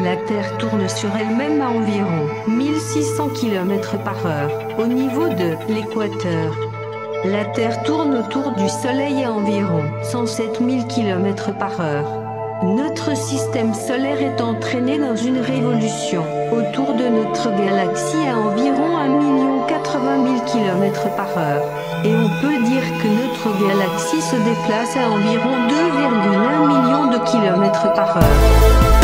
La Terre tourne sur elle-même à environ 1600 km par heure, au niveau de l'équateur. La Terre tourne autour du Soleil à environ 107 000 km par heure. Notre système solaire est entraîné dans une révolution autour de notre galaxie à environ 1 80 000 km par heure. Et on peut dire que notre galaxie se déplace à environ 2,1 millions de km par heure.